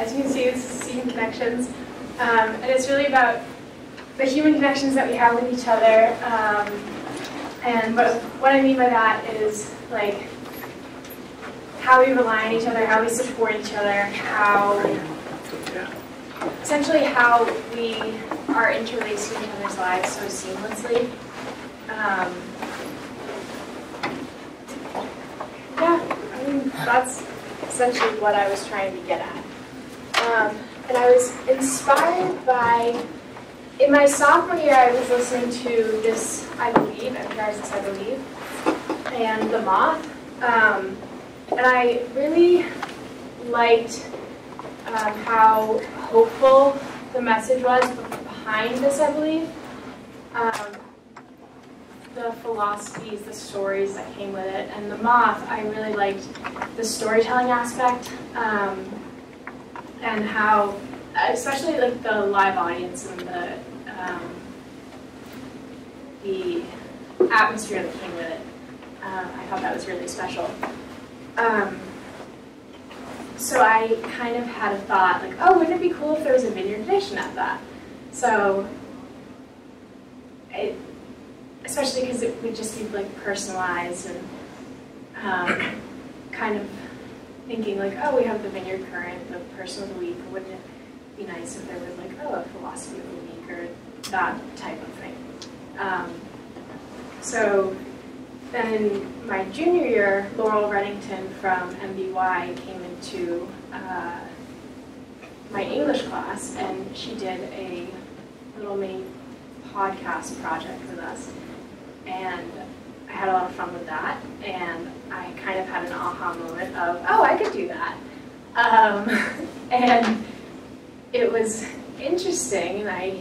as you can see, this is Connections. Um, and it's really about the human connections that we have with each other. Um, and what, what I mean by that is like how we rely on each other, how we support each other, how essentially how we are interlaced in each other's lives so seamlessly. Um, yeah, I mean that's essentially what I was trying to get at. Um, and I was inspired by, in my sophomore year, I was listening to this, I believe, NPR's This I Believe, and The Moth. Um, and I really liked um, how hopeful the message was behind this, I believe. Um, the philosophies, the stories that came with it, and the moth, I really liked the storytelling aspect um, and how, especially like the live audience and the um, the atmosphere that came with it. Uh, I thought that was really special. Um, so I kind of had a thought, like, oh, wouldn't it be cool if there was a vineyard edition of that? So, it, especially because it would just be like personalized and um, kind of thinking like, oh, we have the vineyard current, the person of the week. Wouldn't it be nice if there was like, oh, a philosophy of the week or that type of thing? Um, so then my junior year, Laurel Reddington from MVY came into uh, my English class and she did a little mini podcast project with us. And I had a lot of fun with that. And I kind of had an aha moment of, oh, I could do that. Um, and it was interesting. And I,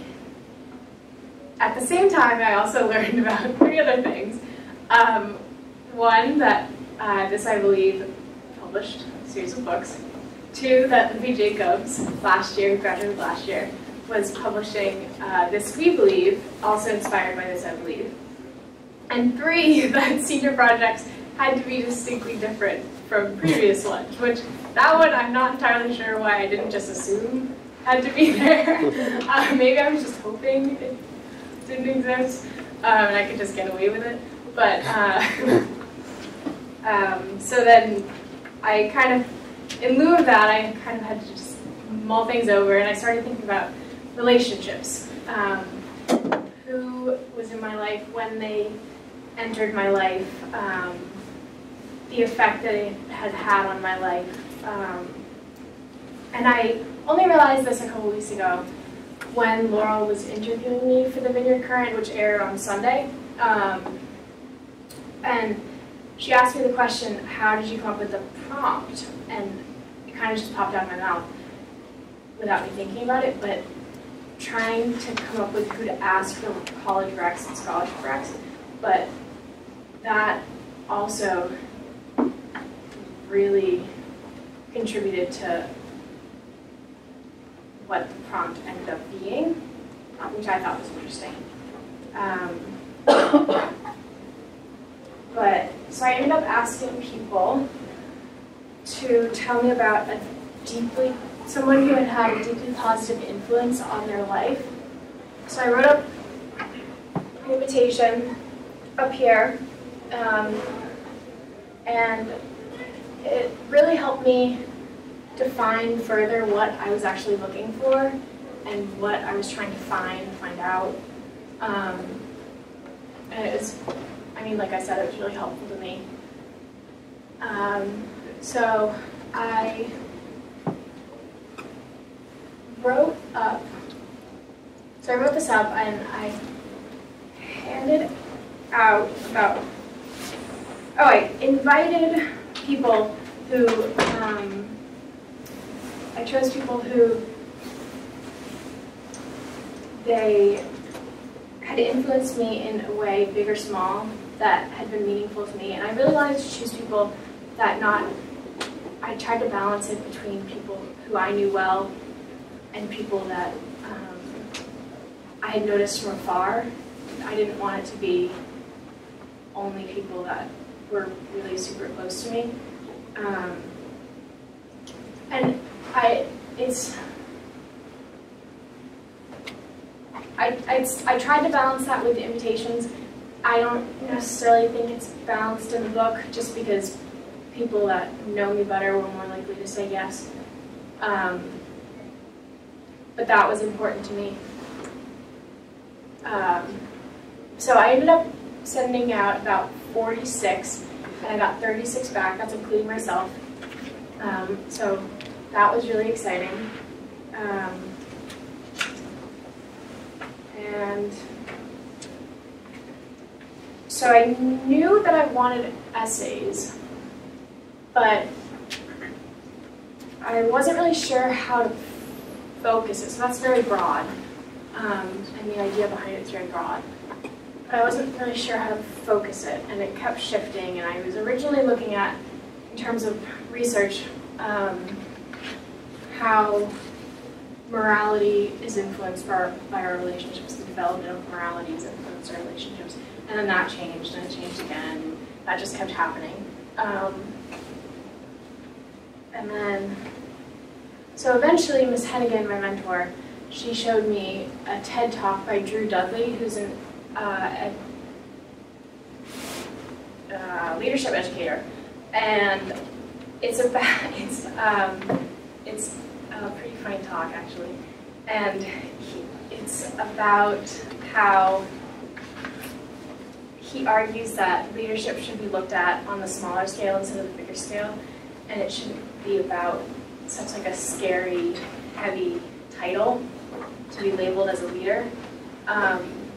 at the same time, I also learned about three other things. Um, one, that uh, this, I believe, published a series of books. Two, that Libby Jacobs, last year, graduated last year, was publishing uh, This We Believe, also inspired by this, I believe. And three, that senior projects had to be distinctly different from previous ones, which that one I'm not entirely sure why I didn't just assume had to be there. uh, maybe I was just hoping it didn't exist um, and I could just get away with it. But uh, um, so then I kind of, in lieu of that, I kind of had to just mull things over and I started thinking about relationships. Um, who was in my life when they entered my life, um, the effect that it had had on my life. Um, and I only realized this a couple weeks ago when Laurel was interviewing me for the Vineyard Current, which aired on Sunday. Um, and she asked me the question, how did you come up with the prompt? And it kind of just popped out of my mouth without me thinking about it, but trying to come up with who to ask for college recs and scholarship recs. But that also really contributed to what the prompt ended up being, which I thought was interesting. Um, but so I ended up asking people to tell me about a deeply someone who had had a deeply positive influence on their life. So I wrote up an invitation up here, um, and it really helped me define further what I was actually looking for and what I was trying to find, find out. Um, and it was, I mean, like I said, it was really helpful to me. Um, so I wrote up, so I wrote this up and I handed out about, oh, I invited people who, um, I chose people who they had influenced me in a way, big or small, that had been meaningful to me. And I really wanted to choose people that not, I tried to balance it between people who I knew well and people that um, I had noticed from afar. I didn't want it to be only people that were really super close to me. Um, and I, it's I, I, I tried to balance that with the invitations. I don't necessarily think it's balanced in the book just because people that know me better were more likely to say yes. Um, but that was important to me. Um, so I ended up sending out about 46, and I got 36 back, that's including myself. Um, so that was really exciting. Um, and so I knew that I wanted essays, but I wasn't really sure how to focus it. So that's very broad. Um, and the idea behind it is very broad. But I wasn't really sure how to focus it, and it kept shifting. And I was originally looking at, in terms of research, um, how morality is influenced by our, by our relationships, the development of morality is influenced our relationships. And then that changed, and it changed again, that just kept happening. Um, and then, so eventually Miss Hennigan, my mentor, she showed me a TED talk by Drew Dudley, who's an uh, a, uh, leadership educator, and it's about it's um, it's a pretty funny talk actually, and he, it's about how he argues that leadership should be looked at on the smaller scale instead of the bigger scale, and it shouldn't be about such like a scary, heavy title to be labeled as a leader. Um,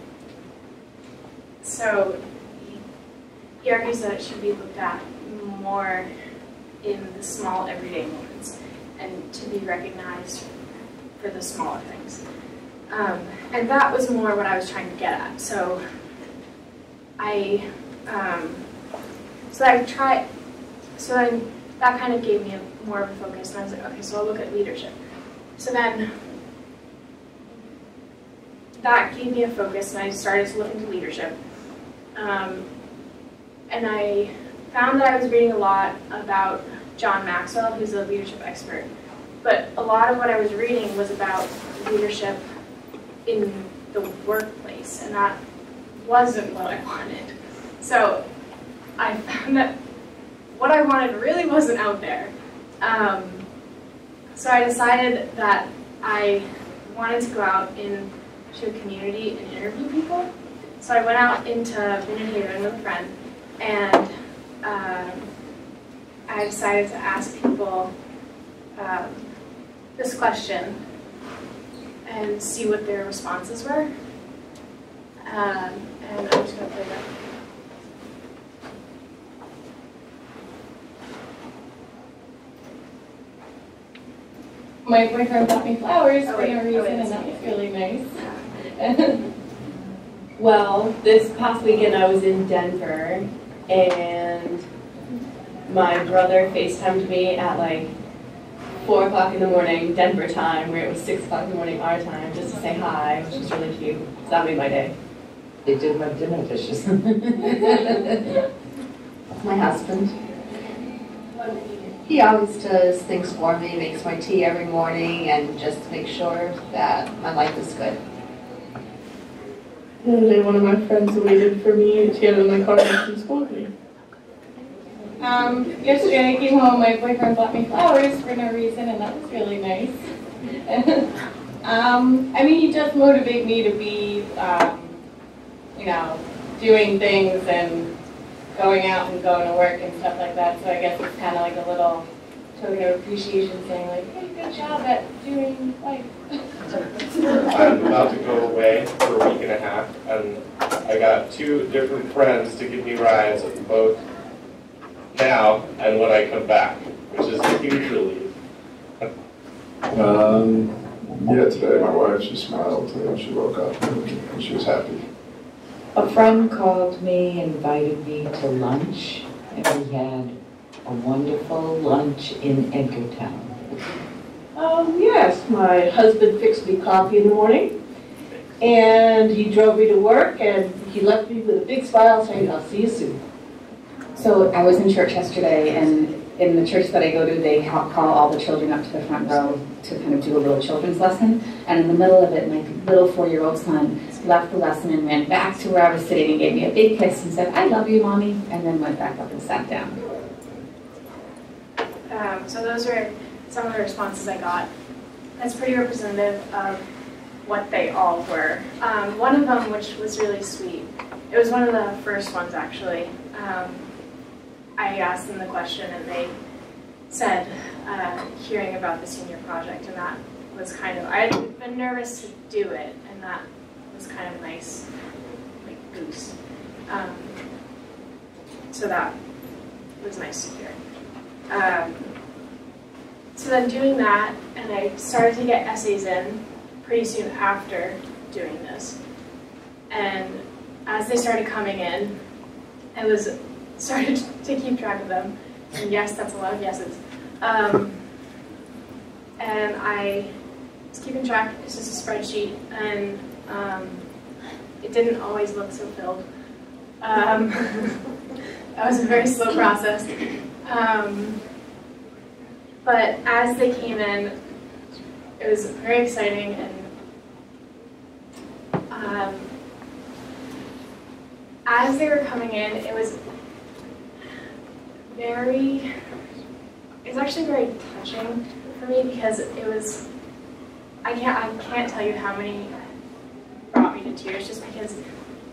so he, argues that it should be looked at more in the small everyday moments and to be recognized for the smaller things. Um, and that was more what I was trying to get at. So I, um, so I tried, so that kind of gave me a, more of a focus. And I was like, okay, so I'll look at leadership. So then that gave me a focus, and I started to look into leadership. Um, and I found that I was reading a lot about John Maxwell, who's a leadership expert. But a lot of what I was reading was about leadership in the workplace, and that wasn't what I wanted. So I found that what I wanted really wasn't out there. Um, so I decided that I wanted to go out into a community and interview people. So I went out into Vineyard with a friend, and um, I decided to ask people um, this question and see what their responses were. Um, and I'm just going to play that. My boyfriend bought me flowers oh, for no reason, oh, and that was really nice. well, this past weekend I was in Denver, and my brother FaceTimed me at like 4 o'clock in the morning, Denver time, where it was 6 o'clock in the morning our time, just to say hi, which was really cute. So that made my day. They did my dinner dishes. my husband. He always does things for me, makes my tea every morning, and just makes sure that my life is good. Day, one of my friends waited for me to get in my car from school with me. Um, yesterday I came home, my boyfriend bought me flowers for no reason, and that was really nice. um, I mean, he does motivate me to be, um, you know, doing things and going out and going to work and stuff like that. So I guess it's kind of like a little token of appreciation saying like, hey, good job at doing life. I'm about to go away for a week and a half, and I got two different friends to give me rides both now and when I come back, which is a huge relief. Um, yeah, today my wife, she smiled when she woke up and she was happy. A friend called me, invited me to lunch, and we had a wonderful lunch in Edgartown. Um, yes, my husband fixed me coffee in the morning, and he drove me to work, and he left me with a big smile saying, I'll see you soon. So I was in church yesterday, and in the church that I go to, they call all the children up to the front row to kind of do a little children's lesson. And in the middle of it, my little four-year-old son left the lesson and ran back to where I was sitting and gave me a big kiss and said, I love you, mommy, and then went back up and sat down. Um, so those are some of the responses I got. That's pretty representative of what they all were. Um, one of them, which was really sweet, it was one of the first ones actually. Um, I asked them the question and they said, uh, hearing about the senior project, and that was kind of, I had been nervous to do it, and that was kind of nice, like, boost. Um, so that was nice to hear. Um, so then doing that, and I started to get essays in pretty soon after doing this. And as they started coming in, I was started to keep track of them. And yes, that's a lot of yeses. Um, and I was keeping track, it's just a spreadsheet, and um, it didn't always look so filled. Um, that was a very slow process. Um, but as they came in, it was very exciting and um, as they were coming in, it was very, it was actually very touching for me because it was, I can't, I can't tell you how many brought me to tears just because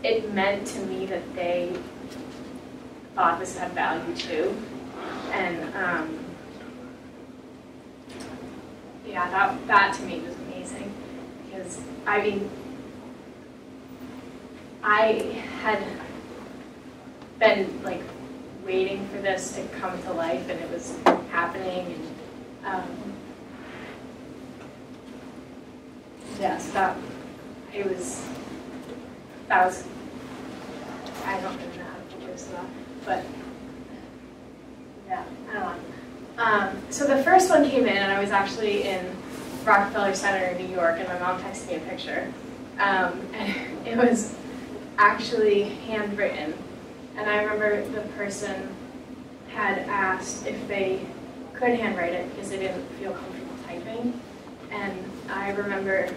it meant to me that they thought this had value too. And um, yeah, that, that to me was amazing because I mean, I had been like waiting for this to come to life and it was happening and um, yeah, so that it was that was I don't even know how to put to that, but yeah, I don't know. Um, so the first one came in and I was actually in Rockefeller Center in New York and my mom texted me a picture. Um, and it was actually handwritten. And I remember the person had asked if they could handwrite it because they didn't feel comfortable typing. And I remember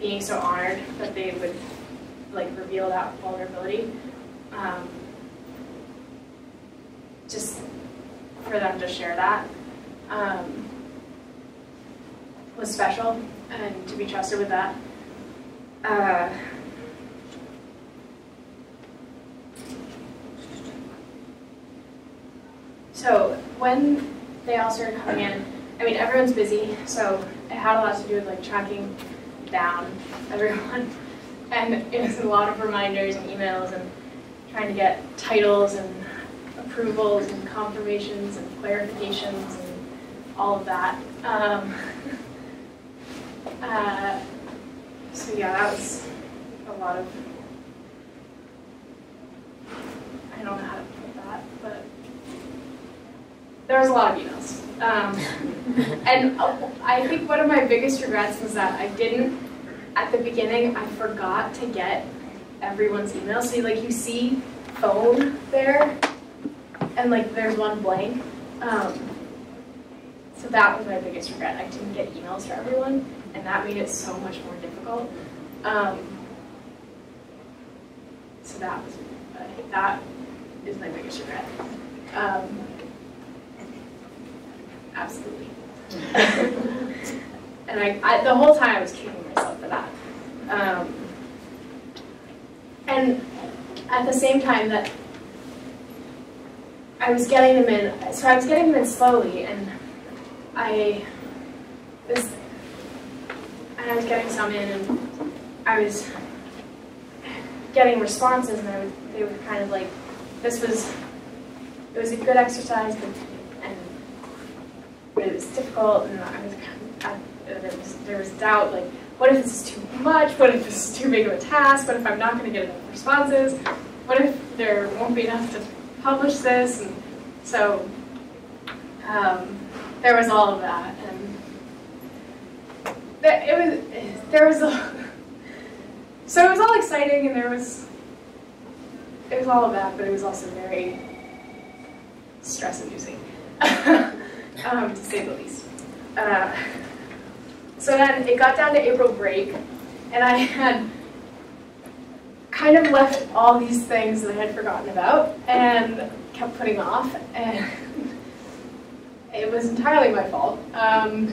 being so honored that they would like reveal that vulnerability. Um, just for them to share that um, was special and to be trusted with that. Uh, so when they all started coming in, I mean, everyone's busy, so it had a lot to do with like tracking down everyone. And it was a lot of reminders and emails and trying to get titles and approvals and confirmations and clarifications and all of that. Um, uh, so yeah, that was a lot of, I don't know how to put that, but there was a lot of emails. Um, and uh, I think one of my biggest regrets was that I didn't, at the beginning, I forgot to get everyone's email. So like you see phone there, and like there's one blank. Um, so that was my biggest regret. I didn't get emails for everyone, and that made it so much more difficult. Um, so that was uh, that is my biggest regret. Um, absolutely. and I, I, the whole time I was kicking myself for that. Um, and at the same time that I was getting them in, so I was getting them in slowly, and I was, and I was getting some in, and I was getting responses, and I would, they were kind of like, this was, it was a good exercise, but, and but it was difficult, and I was, I, there was, there was doubt, like, what if this is too much? What if this is too big of a task? What if I'm not going to get enough responses? What if there won't be enough to publish this? And so um, there was all of that, and it was there was a, so it was all exciting, and there was it was all of that, but it was also very stress-inducing, um, to say the least. Uh, so then it got down to April break, and I had kind of left all these things that I had forgotten about and kept putting off, and it was entirely my fault. Um,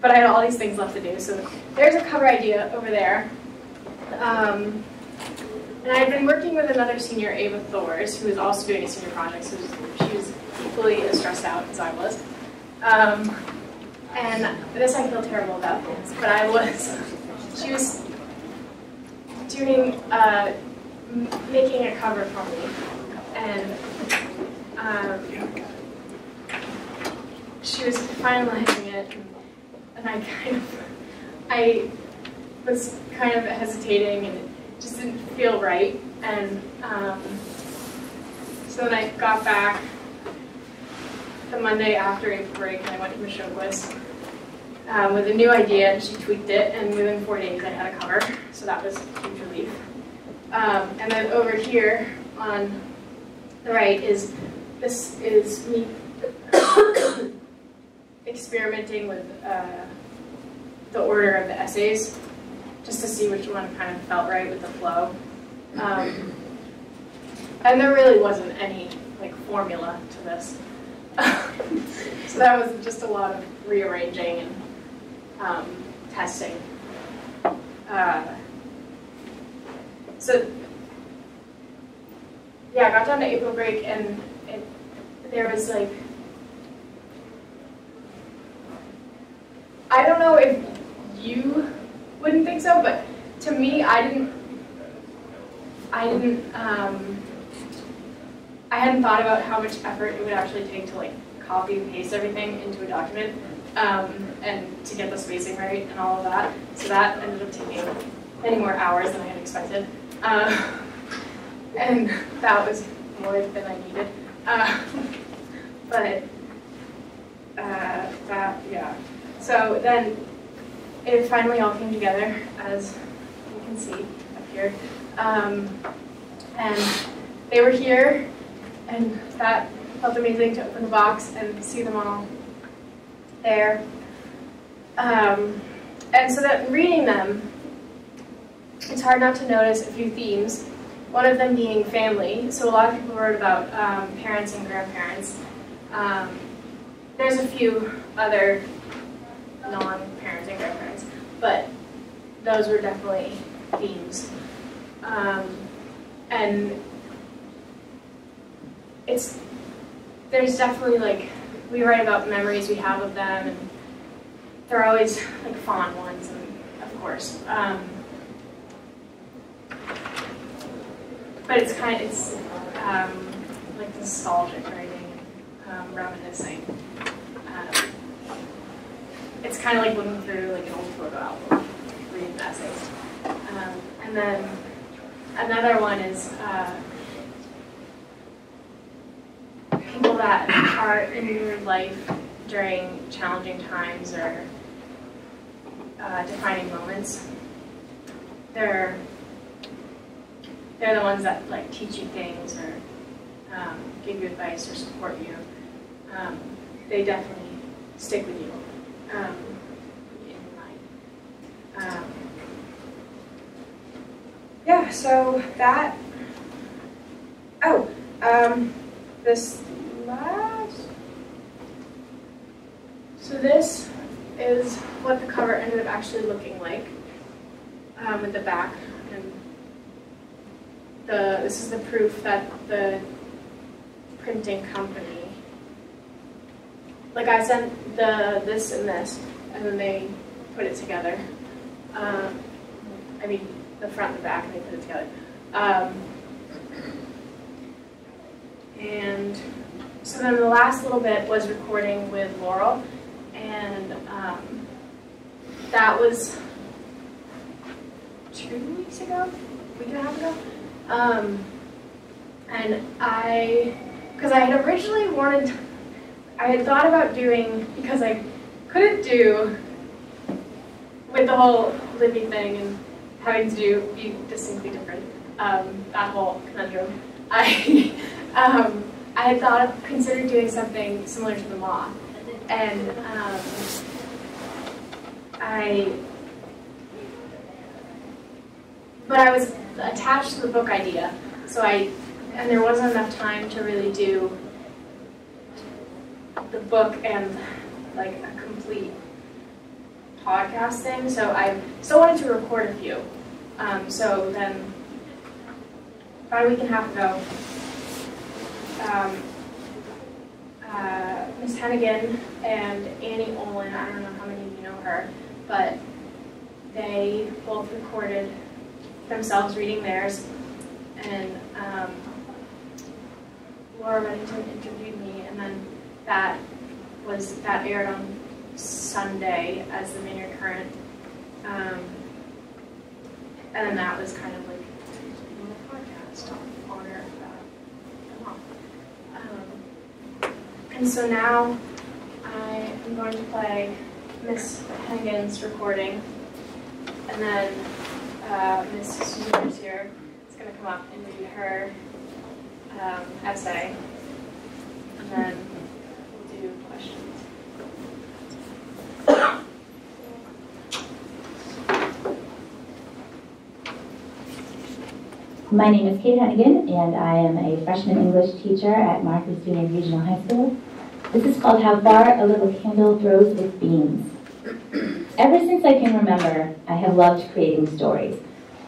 but I had all these things left to do, so there's a cover idea over there. Um, and I had been working with another senior, Ava Thors, who was also doing a senior project, so she was equally as stressed out as I was. Um, and this I feel terrible about, but I was, she was doing, uh, making a cover for me, and um, she was finalizing it, and I kind of, I was kind of hesitating, and it just didn't feel right, and um, so then I got back the Monday after April break, and I went to Michelle um, with a new idea, and she tweaked it, and within four days I had a cover, so that was a huge relief. Um, and then over here on the right is, this is me experimenting with uh, the order of the essays, just to see which one kind of felt right with the flow. Um, and there really wasn't any like formula to this. so that was just a lot of rearranging and um, testing. Uh, so yeah, I got down to April break and it, there was like, I don't know if you wouldn't think so, but to me, I didn't, I didn't, um, I hadn't thought about how much effort it would actually take to like copy and paste everything into a document um, and to get the spacing right and all of that. So that ended up taking many more hours than I had expected. Uh, and that was more than I needed. Uh, but uh, that, yeah. So then it finally all came together, as you can see up here. Um, and they were here, and that felt amazing to open the box and see them all there. Um, and so that reading them, it's hard not to notice a few themes. One of them being family. So a lot of people wrote about um, parents and grandparents. Um, there's a few other non-parents and grandparents, but those were definitely themes. Um, and it's there's definitely like we write about memories we have of them, and they're always like fond ones, and of course. Um, but it's kind of it's um, like nostalgic writing, um, reminiscing. Um, it's kind of like looking through like an old photo album, reading essays. Um, and then another one is uh, people that are in your life during challenging times or uh, defining moments. They're they're the ones that like teach you things or um, give you advice or support you. Um, they definitely stick with you um, in mind. Um, yeah, so that. Oh, um, this So this is what the cover ended up actually looking like um, with the back and the this is the proof that the printing company like I sent the this and this and then they put it together. Um, I mean the front and the back and they put it together. Um, and so then the last little bit was recording with Laurel and um, that was two weeks ago, week and a half ago. Um, and I, because I had originally wanted, I had thought about doing, because I couldn't do with the whole Libby thing and having to do, be distinctly different, um, that whole conundrum, I, um, I had thought of considered doing something similar to the moth, and um, I, but I was attached to the book idea, so I, and there wasn't enough time to really do the book and like a complete podcast thing. So I still wanted to record a few. Um, so then, about a week and a half ago, um, uh, Miss Hennigan and Annie Olin, I don't know how many of you know her, but they both recorded themselves reading theirs, and um, Laurel Reddington interviewed me, and then that was that aired on Sunday as the Vineyard Current, um, and then that was kind of like a podcast in honor of that. the Moth. Um, and so now I am going to play Miss Hennigan's recording, and then uh, Miss Susan here is going to come up and read her um, essay, and then we'll do questions. My name is Kate Hennigan, and I am a freshman English teacher at Martha's Vineyard Regional High School. This is called How Far a Little Candle Throws Its Beams. Ever since I can remember, I have loved creating stories.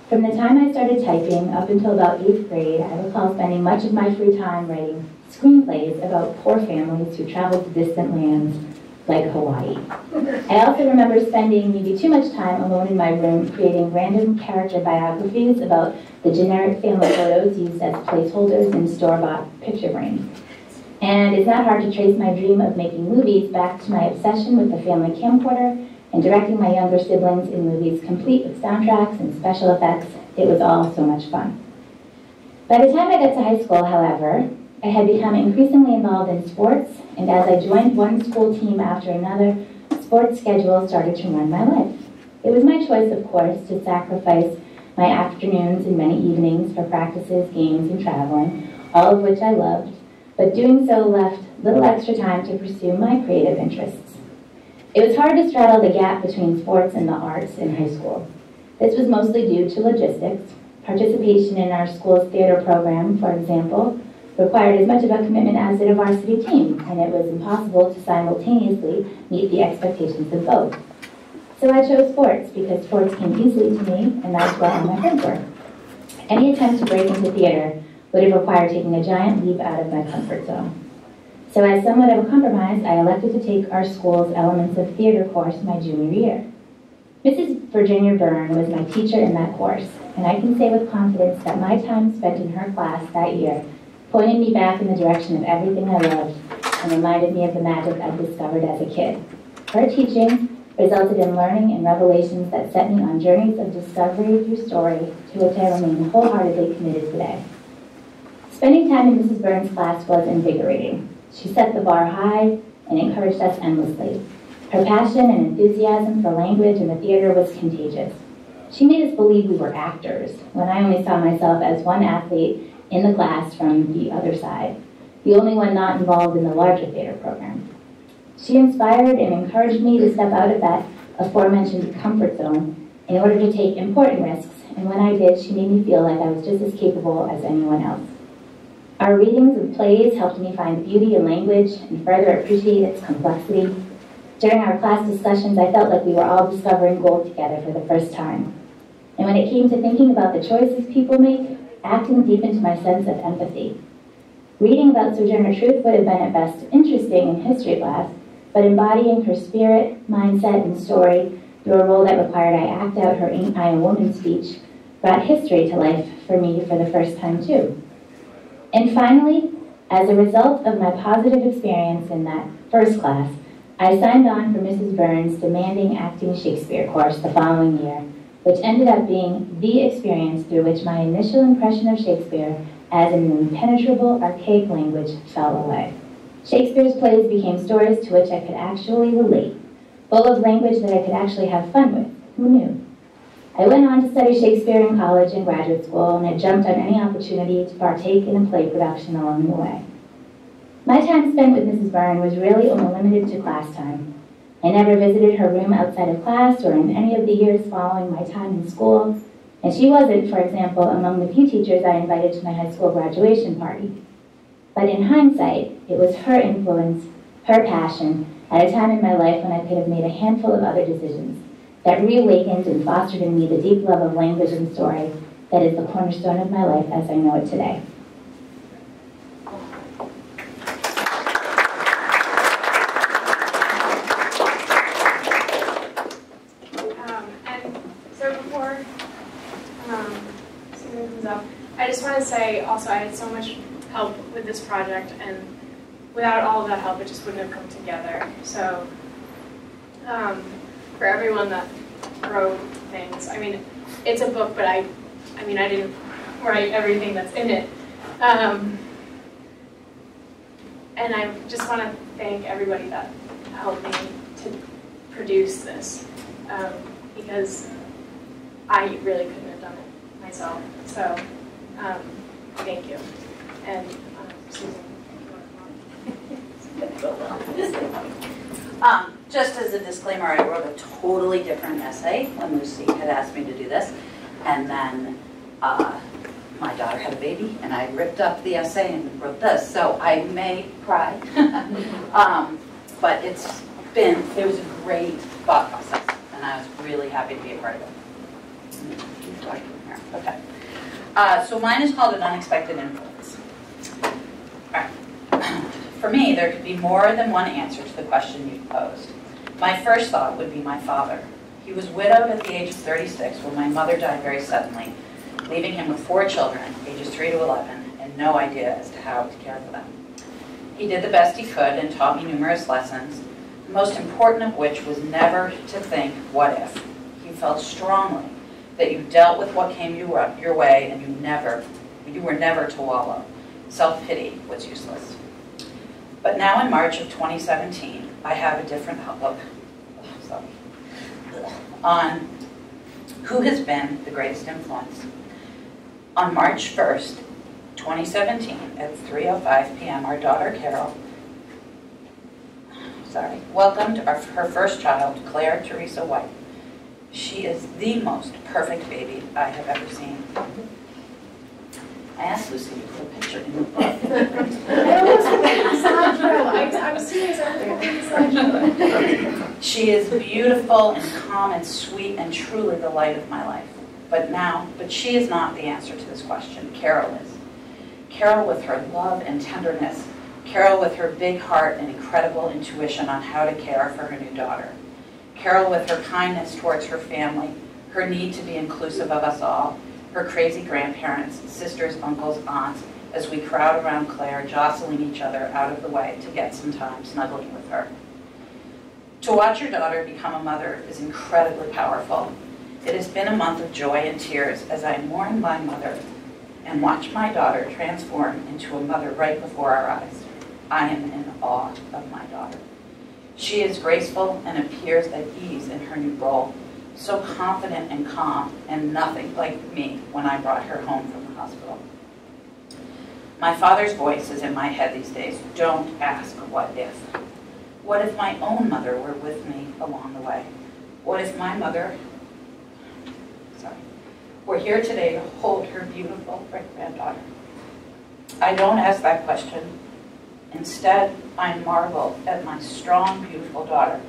From the time I started typing up until about eighth grade, I recall spending much of my free time writing screenplays about poor families who traveled to distant lands like Hawaii. I also remember spending maybe too much time alone in my room creating random character biographies about the generic family photos used as placeholders in store-bought picture frames. And it's not hard to trace my dream of making movies back to my obsession with the family camcorder and directing my younger siblings in movies complete with soundtracks and special effects. It was all so much fun. By the time I got to high school, however, I had become increasingly involved in sports, and as I joined one school team after another, sports schedules started to run my life. It was my choice, of course, to sacrifice my afternoons and many evenings for practices, games, and traveling, all of which I loved, but doing so left little extra time to pursue my creative interests. It was hard to straddle the gap between sports and the arts in high school. This was mostly due to logistics. Participation in our school's theater program, for example, required as much of a commitment as did a varsity team, and it was impossible to simultaneously meet the expectations of both. So I chose sports because sports came easily to me, and that's where all my friends were. Any attempt to break into theater would have required taking a giant leap out of my comfort zone. So as somewhat of a compromise, I elected to take our school's Elements of Theater course my junior year. Mrs. Virginia Byrne was my teacher in that course, and I can say with confidence that my time spent in her class that year pointed me back in the direction of everything I loved and reminded me of the magic I'd discovered as a kid. Her teaching resulted in learning and revelations that set me on journeys of discovery through story to which I remain wholeheartedly committed today. Spending time in Mrs. Byrne's class was invigorating. She set the bar high and encouraged us endlessly. Her passion and enthusiasm for language and the theater was contagious. She made us believe we were actors, when I only saw myself as one athlete in the class from the other side, the only one not involved in the larger theater program. She inspired and encouraged me to step out of that aforementioned comfort zone in order to take important risks, and when I did, she made me feel like I was just as capable as anyone else. Our readings of plays helped me find beauty in language and further appreciate its complexity. During our class discussions, I felt like we were all discovering gold together for the first time. And when it came to thinking about the choices people make, acting deepened my sense of empathy. Reading about Sojourner Truth would have been at best interesting in history class, but embodying her spirit, mindset, and story through a role that required I act out her Ain't I a Woman speech brought history to life for me for the first time too. And finally, as a result of my positive experience in that first class, I signed on for Mrs. Byrne's demanding acting Shakespeare course the following year which ended up being the experience through which my initial impression of Shakespeare as an impenetrable, archaic language fell away. Shakespeare's plays became stories to which I could actually relate, full of language that I could actually have fun with. Who knew? I went on to study Shakespeare in college and graduate school, and I jumped on any opportunity to partake in a play production along the way. My time spent with Mrs. Byrne was really only limited to class time. I never visited her room outside of class or in any of the years following my time in school, and she wasn't, for example, among the few teachers I invited to my high school graduation party. But in hindsight, it was her influence, her passion, at a time in my life when I could have made a handful of other decisions that reawakened and fostered in me the deep love of language and story that is the cornerstone of my life as I know it today. Um, and so before um, comes up, I just want to say also I had so much help with this project, and without all of that help, it just wouldn't have come together. So um, for everyone that wrote things, I mean, it's a book, but I, I mean, I didn't write everything that's in it. Um, and I just want to thank everybody that helped me to produce this um, because I really couldn't have done it myself. So, um, thank you. And um, Susan. Um, just as a disclaimer, I wrote a totally different essay when Lucy had asked me to do this. And then uh, my daughter had a baby, and I ripped up the essay and wrote this. So I may cry. um, but it's been, it was a great thought process, and I was really happy to be a part of it. Okay. Uh, so mine is called An Unexpected Influence. All right. For me, there could be more than one answer to the question you posed. My first thought would be my father. He was widowed at the age of 36 when my mother died very suddenly, leaving him with four children, ages 3 to 11, and no idea as to how to care for them. He did the best he could and taught me numerous lessons, the most important of which was never to think, what if? He felt strongly that you dealt with what came your way and you never, you were never to wallow. Self-pity was useless. But now in March of 2017, I have a different outlook oh, on who has been the greatest influence. On March 1st, 2017, at 3.05 p.m., our daughter Carol, sorry, welcomed our, her first child, Claire Teresa White. She is the most perfect baby I have ever seen. I asked Lucy to put a picture in the book. I almost slideshow. I, I was serious. I slideshow. She is beautiful and calm and sweet and truly the light of my life. But now, but she is not the answer to this question. Carol is. Carol with her love and tenderness. Carol with her big heart and incredible intuition on how to care for her new daughter. Carol with her kindness towards her family, her need to be inclusive of us all, her crazy grandparents, sisters, uncles, aunts, as we crowd around Claire, jostling each other out of the way to get some time snuggling with her. To watch your daughter become a mother is incredibly powerful. It has been a month of joy and tears as I mourn my mother and watch my daughter transform into a mother right before our eyes. I am in awe of my daughter. She is graceful and appears at ease in her new role, so confident and calm and nothing like me when I brought her home from the hospital. My father's voice is in my head these days. Don't ask what if. What if my own mother were with me along the way? What if my mother, sorry, were here today to hold her beautiful great-granddaughter? I don't ask that question. Instead, I marvel at my strong, beautiful daughter,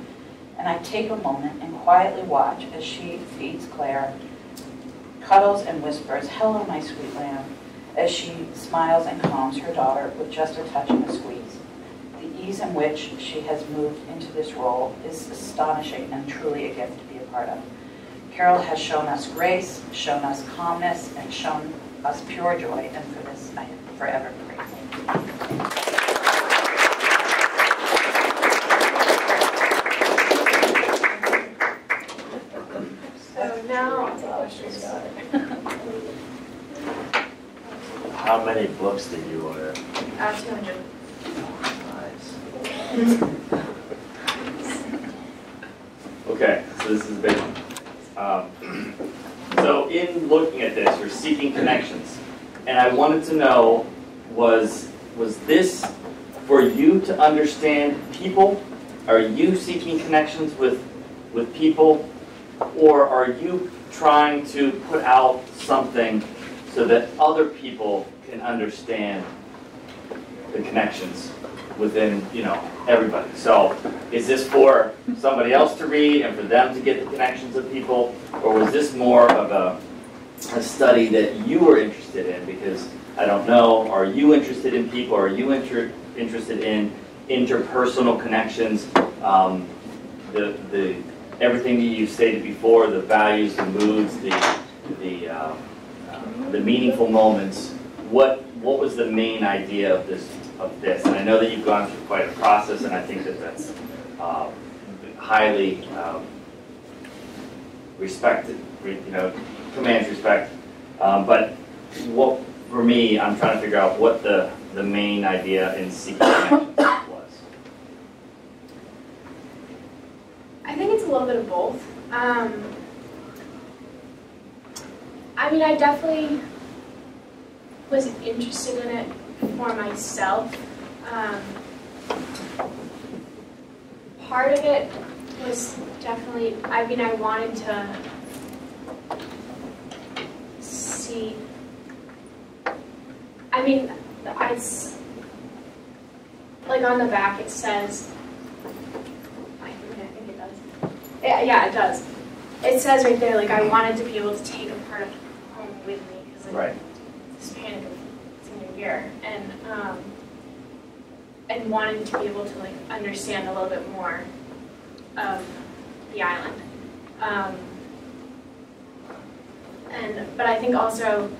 and I take a moment and quietly watch as she feeds Claire, cuddles and whispers, hello, my sweet lamb, as she smiles and calms her daughter with just a touch and a squeeze. The ease in which she has moved into this role is astonishing and truly a gift to be a part of. Carol has shown us grace, shown us calmness, and shown us pure joy, and for this I am forever grateful. So now, questions about it. How many books did you order? Uh, 200. Nice. Okay, so this is a big one. Um, so in looking at this, you're seeking connections. And I wanted to know, was, was this for you to understand people? Are you seeking connections with, with people? Or are you trying to put out something so that other people can understand the connections within, you know, everybody? So is this for somebody else to read and for them to get the connections of people? Or was this more of a, a study that you were interested in? Because I don't know, are you interested in people? Are you inter interested in interpersonal connections? Um, the, the, everything that you stated before, the values, the moods, the, the, uh, uh, the meaningful moments. What, what was the main idea of this, of this? And I know that you've gone through quite a process, and I think that that's uh, highly um, respected, you know, commands respect. Um, but what, for me, I'm trying to figure out what the, the main idea in seeking connections was. I think it's a little bit of both. Um, I mean, I definitely was interested in it for myself. Um, part of it was definitely, I mean, I wanted to see, I mean, I, like on the back it says, I think, I think it does. Yeah, yeah, it does. It says right there, like, I wanted to be able to take a part of home with me, because Right. this panic of senior year, and, um, and wanted to be able to like understand a little bit more of the island. Um, and, but I think also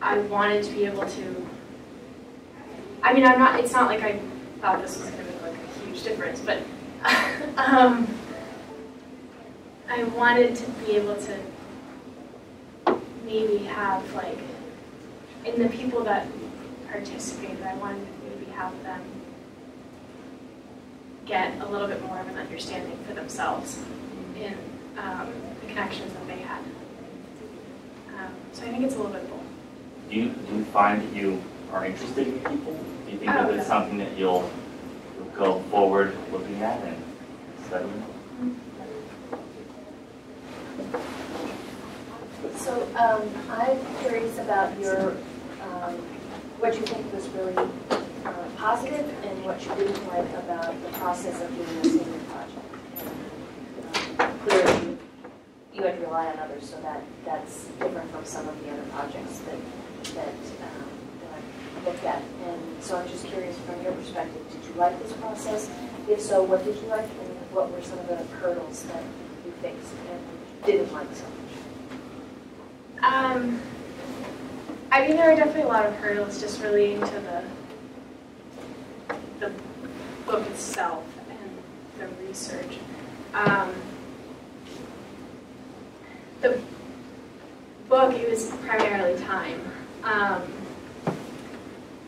I wanted to be able to, I mean, I'm not, it's not like I thought this was gonna make like a huge difference, but, um, I wanted to be able to maybe have like, in the people that participated, I wanted to maybe have them get a little bit more of an understanding for themselves in um, the connections that they had. Um, so I think it's a little bit both. Do you, do you find that you are interested in people? Do you think that Oh, it's yeah. something that you'll, you'll go forward looking at and studying? So um, I'm curious about your, um, what you think was really uh, positive and what you didn't like about the process of doing the senior project. Um, Clearly, you had to rely on others, so that, that's different from some of the other projects that, that, um, that I've looked at. And so I'm just curious from your perspective, did you like this process? If so, what did you like and what were some of the hurdles that you faced and didn't like so much? Um, I mean, there are definitely a lot of hurdles just relating to the the book itself and the research. Um, the book, it was primarily time. Um,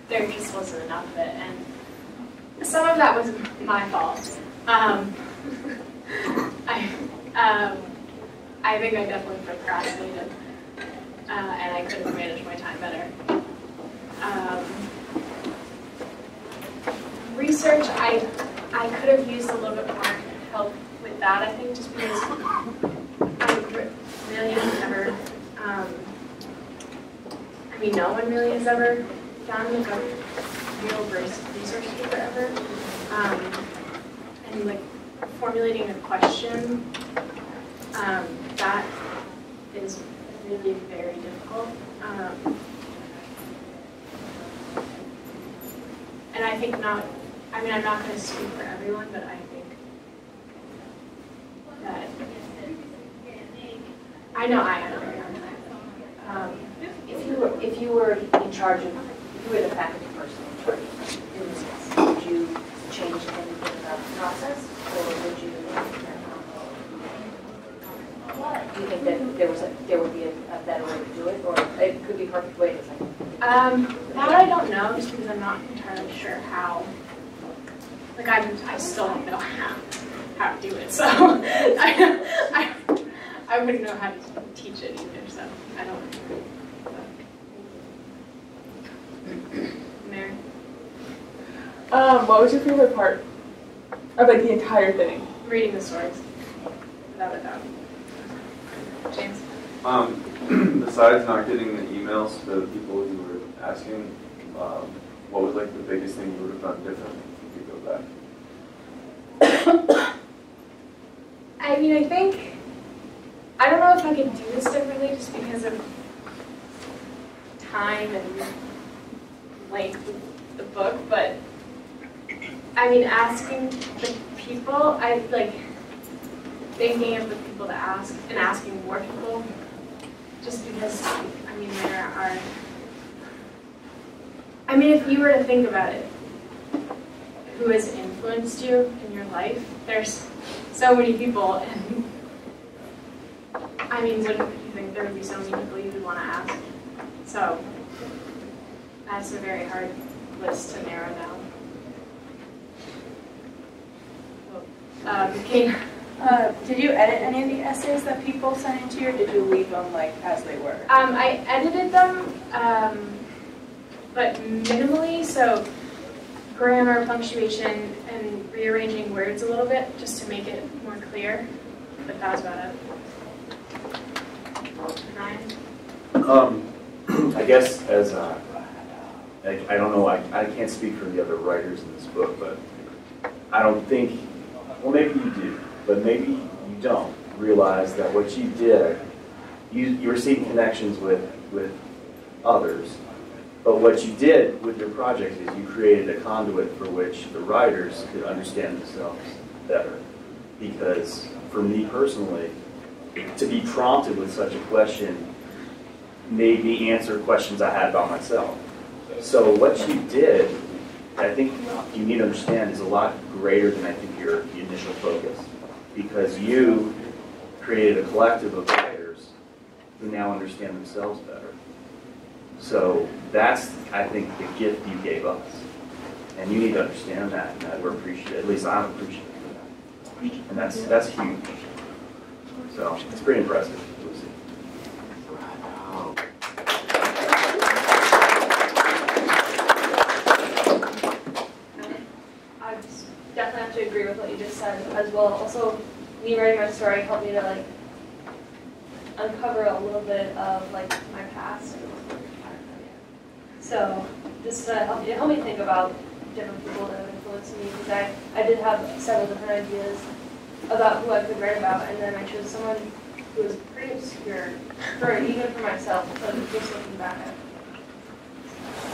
there just wasn't enough of it, and some of that was my fault. Um, I, um, I think I definitely procrastinated uh, and I could have managed my time better. Um, research, I, I could have used a little bit more help with that, I think, just because I really have never, um, I mean, no one really has ever done like a real res- research paper ever. Um, and like formulating a question, um, that is really very difficult. Um, and I think not, I mean, I'm not going to speak for everyone, but I think that, I know I had a very hard time. Um, If you were, if you were in charge of, you were the faculty person in charge of would you change anything about the process, or would you? Do you think that there was a, there would be a, a better way to do it, or it could be a perfect way to say? um, that I don't know, just because I'm not entirely sure how, like, I'm, I still don't know how, how to do it, so I, I, I wouldn't know how to teach it either, so I don't. Mary? Um, what was your favorite part of like the entire thing? Reading the stories, without a doubt. James? Um, besides not getting the emails for the people you were asking, um, what was like the biggest thing you would have done differently if you could go back? I mean, I think, I don't know if I could do this differently just because of time and length of the book, but I mean, asking the people, I like thinking of the people to ask and asking more people, just because, I mean, there are, I mean, if you were to think about it, who has influenced you in your life, there's so many people, and I mean, wouldn't you think there would be so many people you would want to ask? So that's a very hard list to narrow down. Um, Kate, Uh, did you edit any of the essays that people sent into you, or did you leave them like as they were? um, I edited them, um, but minimally, so grammar, punctuation, and rearranging words a little bit, just to make it more clear, but that was about it. Ryan? Um, I guess as a, I, I don't know, I, I can't speak for the other writers in this book, but I don't think, well, maybe you do, but maybe you don't realize that what you did, you, you were seeing connections with, with others, but what you did with your project is you created a conduit for which the writers could understand themselves better. Because for me personally, to be prompted with such a question made me answer questions I had about myself. So what you did, I think you need to understand, is a lot greater than I think your initial focus. Because you created a collective of writers who now understand themselves better. So that's, I think, the gift you gave us. And you need to understand that, and that we're appreciative, at least I'm appreciative of that. And that's, that's huge. So it's pretty impressive. Lucy. I just definitely have to agree with what you just said as well. Also, me writing my story helped me to like uncover a little bit of like my past. So this uh, helped, it helped me think about different people that have influenced me because I, I did have several different ideas about who I could write about and then I chose someone who was pretty obscure for even for myself, but just looking back at.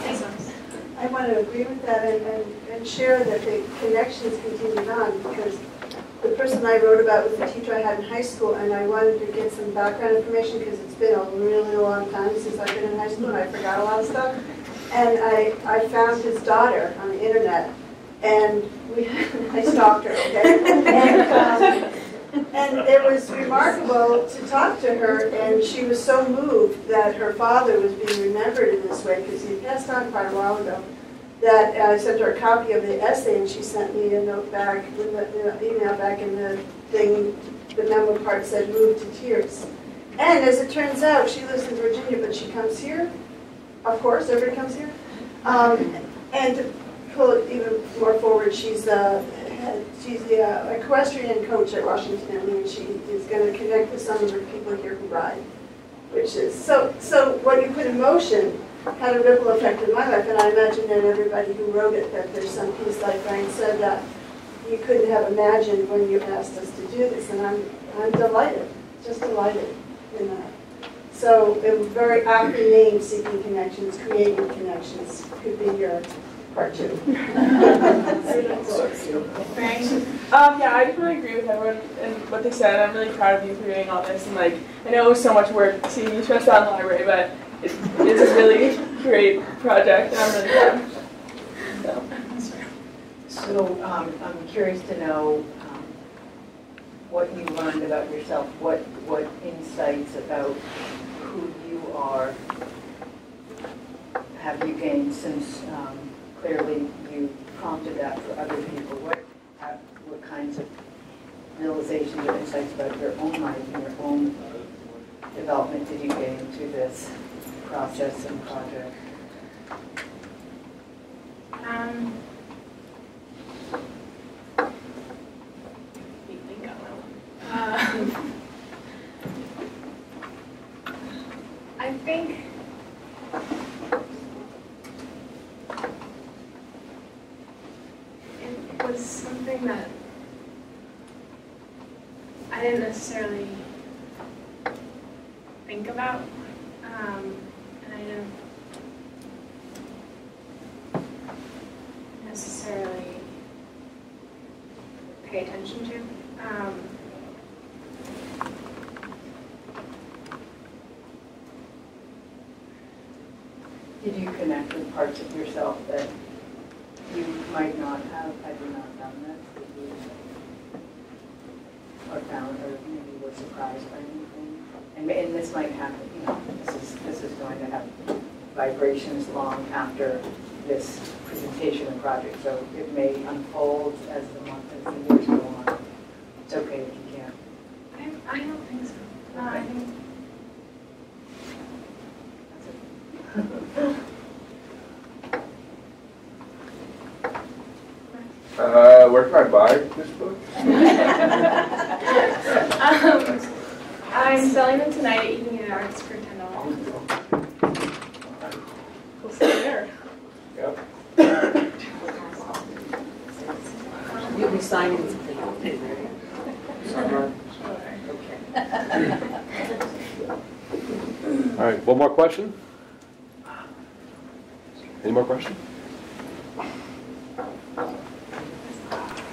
Thanks. I want to agree with that and, and, and share that the connections continued on because the person I wrote about was a teacher I had in high school and I wanted to get some background information because it's been a really long time since I've been in high school and I forgot a lot of stuff. And I, I found his daughter on the internet and we, I stalked her, okay? And, um, and it was remarkable to talk to her, and she was so moved that her father was being remembered in this way, because he passed on quite a while ago, that I sent her a copy of the essay, and she sent me a note back, with know, email back, and the thing, the memo part said, moved to tears. And as it turns out, she lives in Virginia, but she comes here, of course, everybody comes here. Um, and to pull it even more forward, she's uh, she's the uh, equestrian coach at Washington and. She is going to connect with some of the people here who ride, which is so. So what you put in motion had a ripple effect in my life, and I imagine that everybody who wrote it that there's some piece like Ryan said that you couldn't have imagined when you asked us to do this, and I'm I'm delighted, just delighted in that. So a very aptly named Seeking Connections, Creating Connections could be your part two. Um, yeah, I totally agree with everyone and what they said. I'm really proud of you for doing all this. And like, I know it was so much work seeing you stressed out in the library, but it, it's a really great project, and I'm really proud. So. So um, I'm curious to know um, what you learned about yourself, what, what insights about who you are have you gained since um, clearly you prompted that for other people? What, uh, what kinds of realizations or insights about your own life and your own development did you gain through this process and project? Um, think it was something that I didn't necessarily think about, um, and I didn't necessarily pay attention to. Um, Did you connect with parts of yourself that you might not have had you not done this? Did you- Or found, or maybe were surprised by anything? And, and this might happen, you know, this is, this is going to have vibrations long after this presentation and project, so it may unfold as the month, as the years go on. It's okay if you can't. I, I don't think so. I think Uh, where can I buy this book? um, I'm selling them tonight at Evening at Arts for ten dollars. We'll see you there. Yep. You'll be signing something. All right, one more question? Any more questions?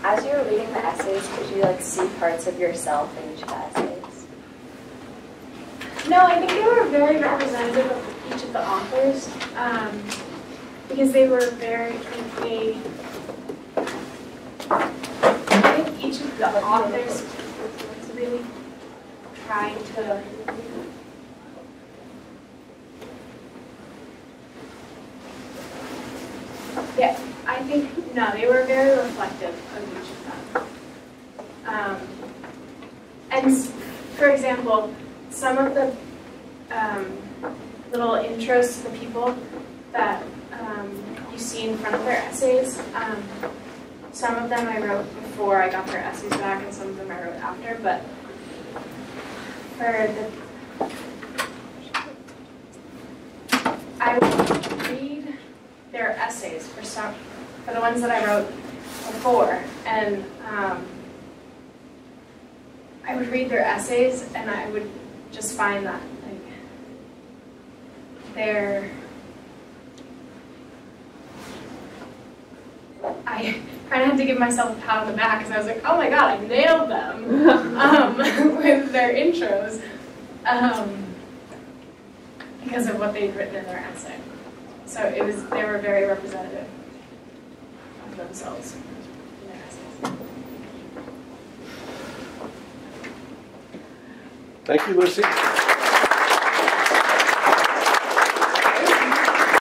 As you were reading the essays, could you like see parts of yourself in each of the essays? No, I think they were very representative of each of the authors, um, because they were very, they, I think each of the authors really trying to Yeah, I think, no, they were very reflective of each of them. Um, and s- for some of the um, little intros to the people that um, you see in front of their essays, um, some of them I wrote before I got their essays back, and some of them I wrote after. But for the, I would read their essays for some, for the ones that I wrote before, and um, I would read their essays, and I would just find that like they're I kind of had to give myself a pat on the back because I was like, oh my god, I nailed them um, with their intros um, because of what they'd written in their essay. So it was they were very representative of themselves in their essays. Thank you, Lucy.